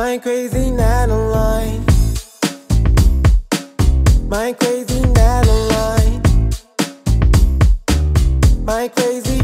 My crazy Nataline. My crazy Nataline. My crazy.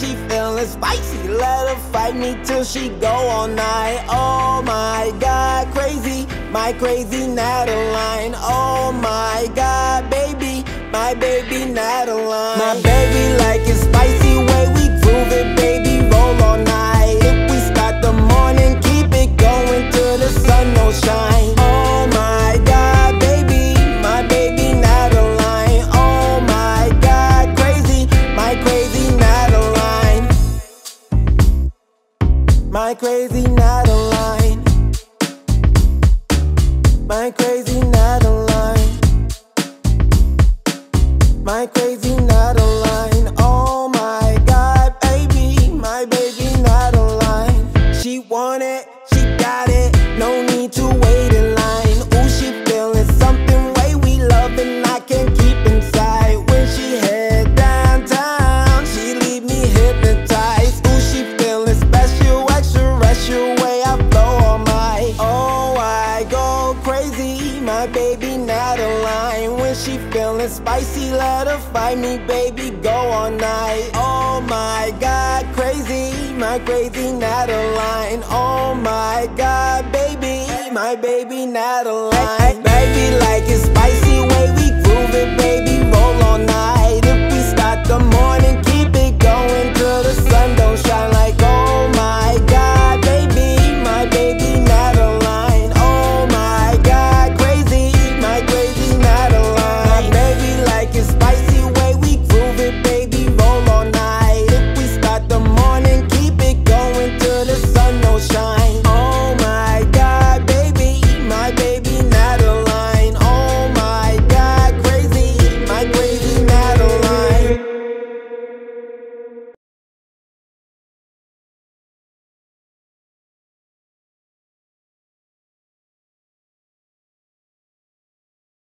She feeling spicy, let her fight me till she go all night. Oh my god, crazy, my crazy Nataline. Oh my god, baby, my baby Nataline. My baby like it spicy way we groove it, baby, roll all My crazy Nataline. My crazy not a. My crazy not my baby not a line. When she feeling spicy, let her fight me, baby, go all night. Oh my god, crazy, my crazy not a line. Oh my god, baby, my baby Nataline.